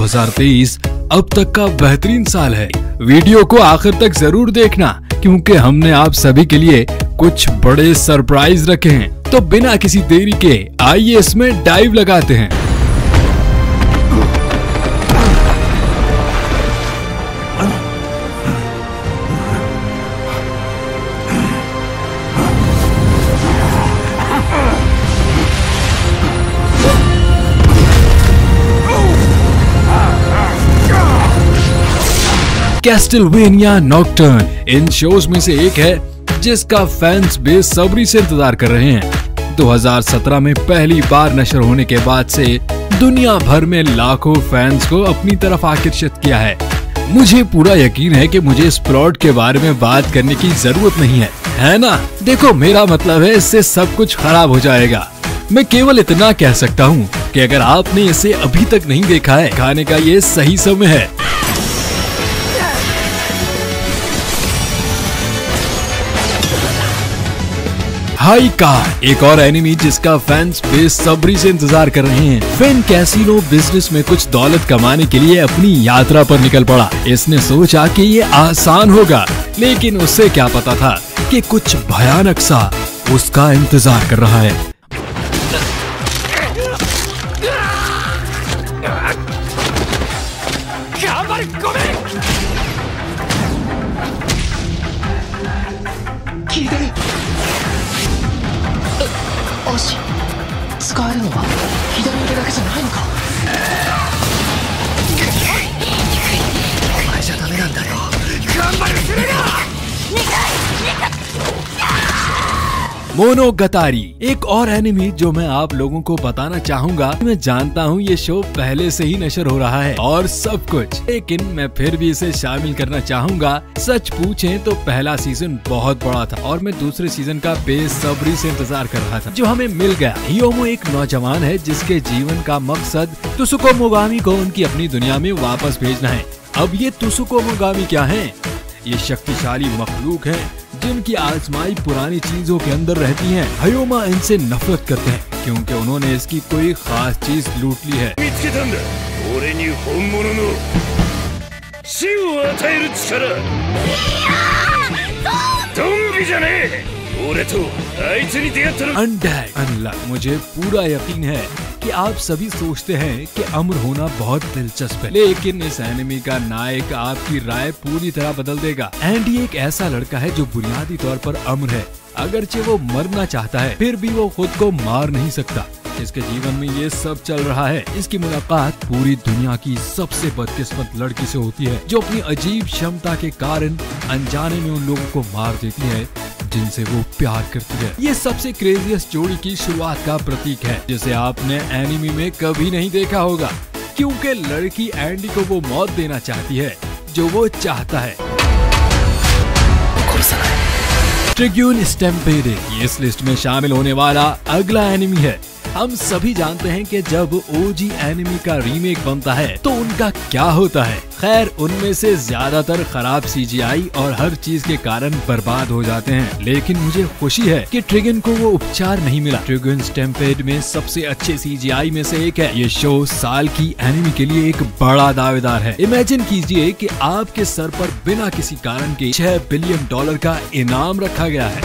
2023 अब तक का बेहतरीन साल है। वीडियो को आखिर तक ज़रूर देखना, क्योंकि हमने आप सभी के लिए कुछ बड़े सरप्राइज़ रखे हैं। तो बिना किसी देरी के आइए इसमें डाइव लगाते हैं। कैस्टलवेनिया नॉकटर्न इन शोज़ में से एक है, जिसका फैंस बेसब्री से इंतज़ार कर रहे हैं। 2017 में पहली बार नशर होने के बाद से दुनिया भर में लाखों फैंस को अपनी तरफ़ आकर्षित किया है। मुझे पूरा यकीन है कि मुझे इस प्लॉट के बारे में बात करने की ज़रूरत नहीं है। है ना? देखो, मेरा मतलब है इससे सब कुछ खराब हो जाएगा। मैं केवल इतना कह सकता हूँ कि अगर आपने इसे अभी तक नहीं देखा है, खाने का ये सही समय है। हाई कार, एक और एनिमी जिसका फैंस बेसब्री से इंतज़ार कर रहे हैं। फिन कैसीनो बिज़नेस में कुछ दौलत कमाने के लिए अपनी यात्रा पर निकल पड़ा। इसने सोचा कि ये आसान होगा, लेकिन उससे क्या पता था कि कुछ भयानक सा उसका इंतज़ार कर रहा है। 足使えるのは左手だけじゃないのか？मोनोगतारी, एक और एनिमी जो मैं आप लोगों को बताना चाहूँगा। मैं जानता हूँ ये शो पहले से ही नशर हो रहा है। और सब कुछ। लेकिन मैं फिर भी इसे शामिल करना चाहूँगा। सच पूछें तो पहला सीज़न बहुत बड़ा था। और मैं दूसरे सीज़न का बेसब्री से इंतज़ार कर रहा था। जो हमें मिल गया। हियोमो एक नौजवान है, जिसके जीवन का मकसद तुसुको मोगामी को उनकी अपनी दुनिया में वापस भेजना है। अब ये तुसुको मोगामी क्या है? ये शक्तिशाली मखलूक है। जिनकी आजमाई पुरानी चीज़ों के अंदर रहती है। हयोमा इनसे नफरत करते हैं क्योंकि उन्होंने इसकी कोई खास चीज़ लूट ली है। अनलैक मुझे पूरा यकीन है। कि आप सभी सोचते हैं कि अमर होना बहुत दिलचस्प है। लेकिन इस एनिमी का नायक आपकी राय पूरी तरह बदल देगा। एंडी एक ऐसा लड़का है जो बुनियादी तौर पर अमर है। अगरचे वो मरना चाहता है, फिर भी वो खुद को मार नहीं सकता। इसके जीवन में ये सब चल रहा है। इसकी मुलाकात पूरी दुनिया की सबसे बदकिस्मत लड़की से होती है, जो अपनी अजीब क्षमता के कारण अनजाने में उन लोगों को मार देती है। जिनसे वो प्यार करती है। ये सबसे क्रेजियस्ट जोड़ी की शुरुआत का प्रतीक है, जिसे आपने एनिमी में कभी नहीं देखा होगा, क्योंकि लड़की एंडी को वो मौत देना चाहती है, जो वो चाहता है। ट्रिग्यून स्टेम्पेरे इस लिस्ट में शामिल होने वाला अगला एनिमी है। हम सभी जानते हैं कि जब ओजी एनिमी का रीमेक बनता है तो उनका क्या होता है? खैर, उनमें से ज़्यादातर खराब सीजीआई और हर चीज़ के कारण बर्बाद हो जाते हैं। लेकिन मुझे खुशी है कि ट्रिगन को वो उपचार नहीं मिला। ट्रिगन स्टेम्पेड में सबसे अच्छे सीजीआई में से एक है। ये शो साल की एनिमी के लिए एक बड़ा दावेदार है। इमेजिन कीजिए कि आपके सर पर बिना किसी कारण के छह बिलियन डॉलर का इनाम रखा गया है।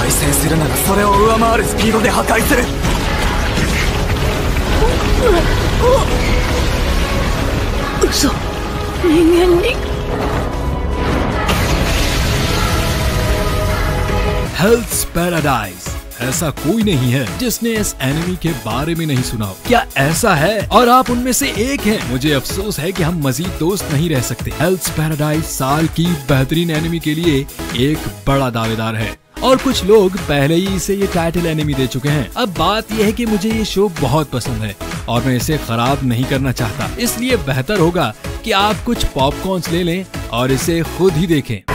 死んでも生きて帰る再生するならそれを上回るスピードで破壊する嘘人間に हेल्थ पैराडाइज ऐसा कोई नहीं है जिसने इस एनिमी के बारे में नहीं सुना हो। क्या ऐसा है और आप उनमें से एक हैं मुझे अफसोस है कि हम मजीद दोस्त नहीं रह सकते हेल्थ पैराडाइज साल की बेहतरीन एनिमी के लिए एक बड़ा दावेदार है और कुछ लोग पहले ही इसे ये टाइटल एनिमी दे चुके हैं। अब बात यह है कि मुझे ये शो बहुत पसंद है और मैं इसे खराब नहीं करना चाहता। इसलिए बेहतर होगा कि आप कुछ पॉपकॉर्न ले लें और इसे खुद ही देखें।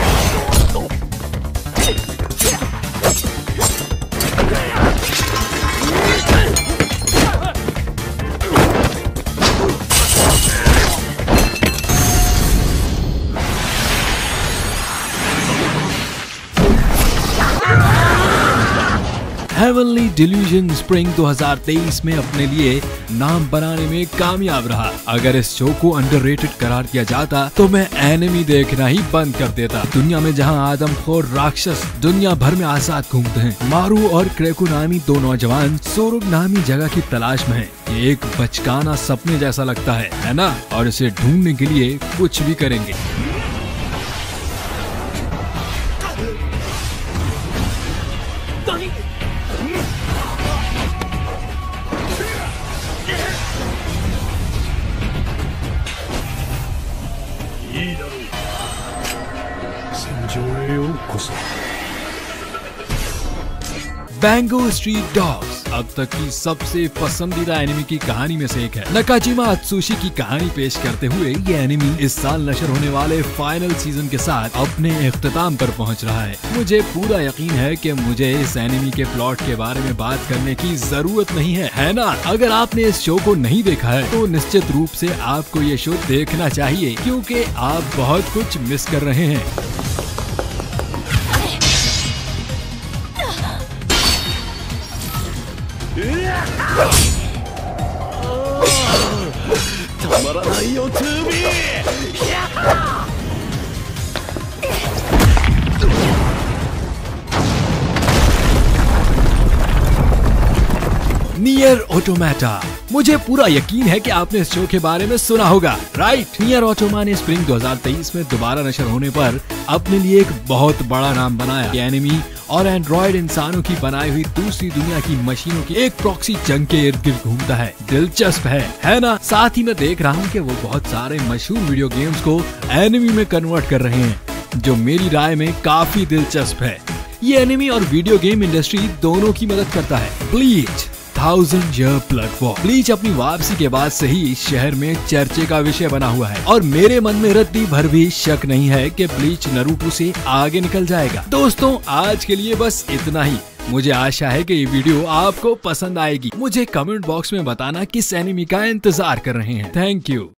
हेवनली डिल्यूजन स्प्रिंग 2023 में अपने लिए नाम बनाने में कामयाब रहा। अगर इस शो को अंडररेटेड करार किया जाता तो मैं एनिमी देखना ही बंद कर देता। दुनिया में जहाँ आदमखोर राक्षस दुनिया भर में आज़ाद घूमते हैं, मारू और क्रेको नामी दो नौजवान सोरुग नामी जगह की तलाश में हैं। एक बचकाना सपने जैसा लगता है है ना? और इसे ढूँढने के लिए कुछ भी करेंगे। बैंगो स्ट्रीट डॉग्स अब तक की सबसे पसंदीदा एनिमी की कहानी में से एक है। नकाजिमा अत्सुशी की कहानी पेश करते हुए ये एनिमी इस साल नशर होने वाले फाइनल सीज़न के साथ अपने अख्ताम पर पहुँच रहा है। मुझे पूरा यकीन है कि मुझे इस एनिमी के प्लॉट के बारे में बात करने की ज़रूरत नहीं है। है ना? अगर आपने इस शो को नहीं देखा है तो निश्चित रूप से आपको ये शो देखना चाहिए, क्योंकि आप बहुत कुछ मिस कर रहे हैं। まらないよ 2B नियर ऑटोमेटा मुझे पूरा यकीन है कि आपने इस शो के बारे में सुना होगा। राइट नियर ऑटोमा ने स्प्रिंग 2023 में दोबारा नशर होने पर अपने लिए एक बहुत बड़ा नाम बनाया। एनिमी और एंड्रॉइड इंसानों की बनाई हुई दूसरी दुनिया की मशीनों की एक प्रॉक्सी जंग के इर्द गिर्द घूमता है। दिलचस्प है है ना? साथ ही मैं देख रहा हूँ कि वो बहुत सारे मशहूर वीडियो गेम्स को एनिमी में कन्वर्ट कर रहे हैं, जो मेरी राय में काफ़ी दिलचस्प है। ये एनिमी और वीडियो गेम इंडस्ट्री दोनों की मदद करता है। Bleach thousand year blood Bleach अपनी वापसी के बाद से ही इस शहर में चर्चे का विषय बना हुआ है। और मेरे मन में रद्दी भर भी शक नहीं है कि ब्लीच नरूटो से आगे निकल जाएगा। दोस्तों, आज के लिए बस इतना ही। मुझे आशा है कि ये वीडियो आपको पसंद आएगी। मुझे कमेंट बॉक्स में बताना किस एनिमी का इंतज़ार कर रहे हैं। Thank you